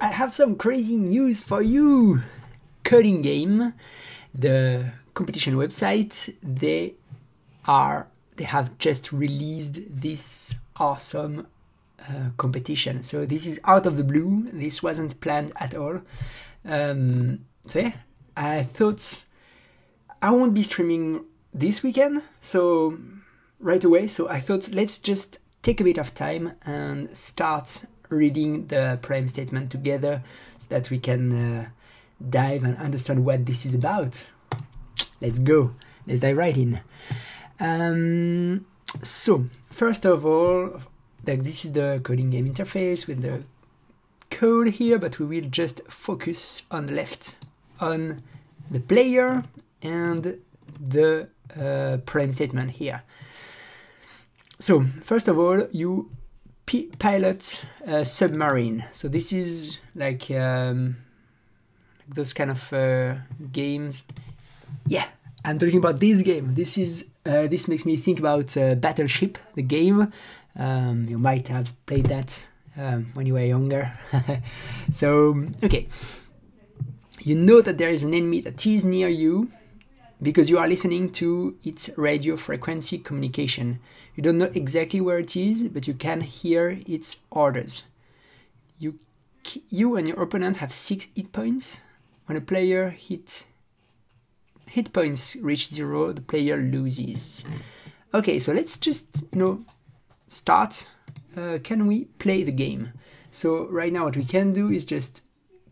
I have some crazy news for you. Codingame, the competition website, they are they have just released this awesome uh, competition. So this is out of the blue. This wasn't planned at all. Um, so yeah, I thought I won't be streaming this weekend, so right away. So I thought let's just take a bit of time and start reading the prime statement together so that we can uh, dive and understand what this is about. Let's go. Let's dive right in. Um, so first of all, like this is the Codingame interface with the code here, but we will just focus on the left on the player and the uh, problem statement here. So first of all, you p- pilot a submarine. So this is like um, those kind of uh, games. Yeah, I'm talking about this game. This is uh, this makes me think about uh, Battleship, the game. Um, you might have played that um, when you were younger. so okay, you know that there is an enemy that is near you because you are listening to its radio frequency communication. You don't know exactly where it is, but you can hear its orders. You, you and your opponent have six hit points. When a player hit hit points reach zero, the player loses. Okay, so let's just you know start. Uh, can we play the game? So right now, what we can do is just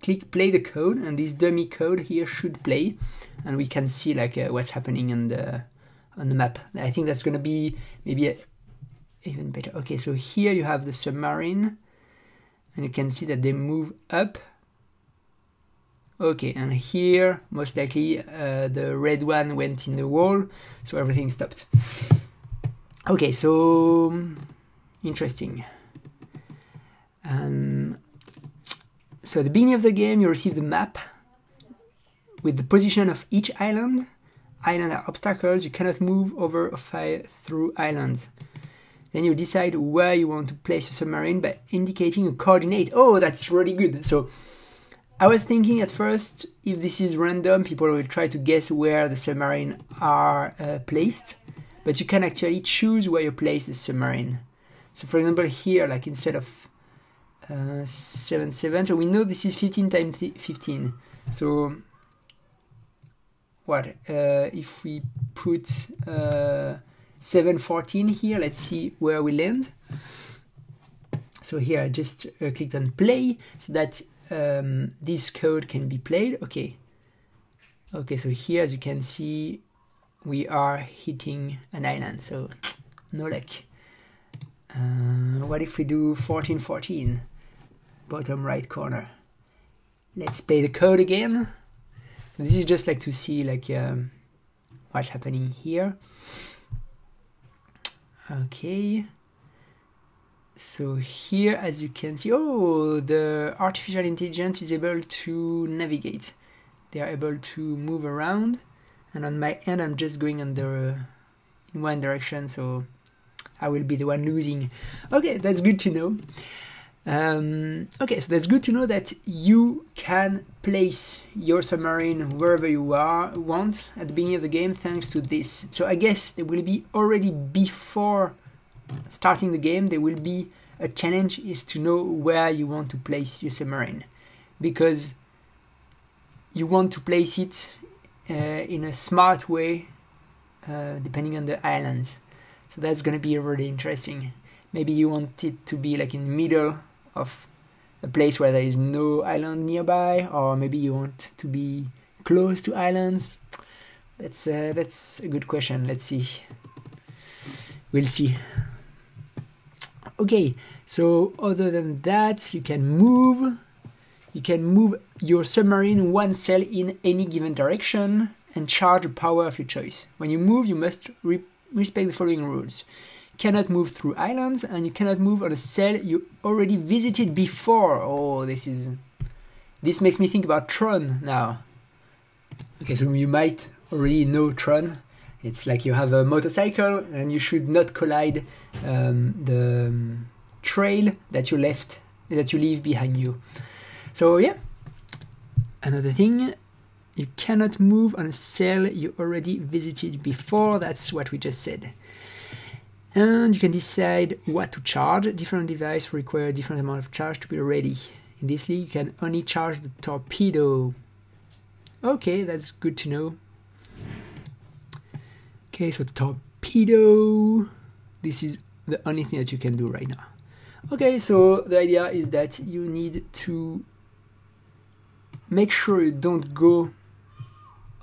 click play the code, and this dummy code here should play, and we can see like uh, what's happening on the on the map. I think that's gonna be maybe a, even better. Okay, so here you have the submarine, and you can see that they move up. Okay, and here most likely uh, the red one went in the wall, so everything stopped. Okay, so interesting. Um, so at the beginning of the game, you receive the map with the position of each island. Island are obstacles, you cannot move over or fly through islands. Then you decide where you want to place your submarine by indicating a coordinate. Oh, that's really good. So I was thinking at first if this is random, people will try to guess where the submarine are uh, placed, but you can actually choose where you place the submarine. So for example, here, like instead of uh, 7 7, so we know this is 15 times 15. So what uh, if we put uh, 714 here let's see where we land. So here I just uh, clicked on play so that um, this code can be played. Okay. Okay so here as you can see we are hitting an island so no luck. Uh, what if we do 1414 bottom right corner. Let's play the code again this is just like to see like um, what's happening here. Okay. So here as you can see oh the artificial intelligence is able to navigate. They are able to move around. And on my end i'm just going under in one direction so i will be the one losing. Okay that's good to know um, okay, so that's good to know that you can place your submarine wherever you are want at the beginning of the game thanks to this. So I guess there will be already before starting the game there will be a challenge is to know where you want to place your submarine because you want to place it uh, in a smart way uh, depending on the islands. So that's going to be really interesting. Maybe you want it to be like in the middle of a place where there is no island nearby, or maybe you want to be close to islands. That's uh, that's a good question. Let's see. We'll see. Okay, so other than that, you can move. You can move your submarine one cell in any given direction and charge a power of your choice. When you move, you must re- respect the following rules cannot move through islands and you cannot move on a cell you already visited before. Oh, this is this makes me think about Tron now. Okay, so you might already know Tron. It's like you have a motorcycle and you should not collide um, the um, trail that you left that you leave behind you. So yeah, another thing, you cannot move on a cell you already visited before. That's what we just said. And you can decide what to charge. Different devices require different amount of charge to be ready. In this league, you can only charge the torpedo. Okay, that's good to know. Okay, so torpedo. This is the only thing that you can do right now. Okay, so the idea is that you need to make sure you don't go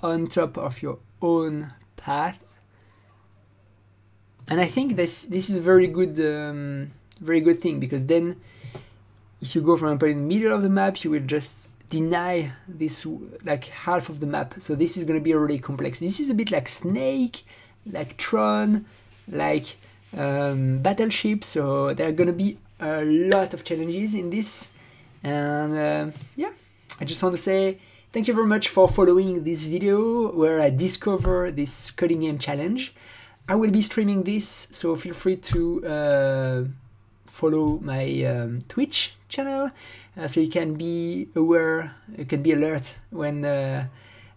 on top of your own path. And I think this this is a very good um, very good thing because then if you go for example in the middle of the map you will just deny this like half of the map. So this is going to be really complex. This is a bit like snake like tron like um, battleship. So there are going to be a lot of challenges in this. And uh, yeah i just want to say thank you very much for following this video where i discover this Codingame challenge i will be streaming this so feel free to uh, follow my um, twitch channel uh, so you can be aware you can be alert when uh,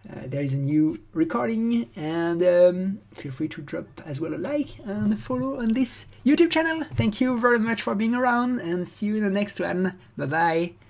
uh, there is a new recording. And um, feel free to drop as well a like and follow on this youtube channel. Thank you very much for being around and see you in the next one. Bye bye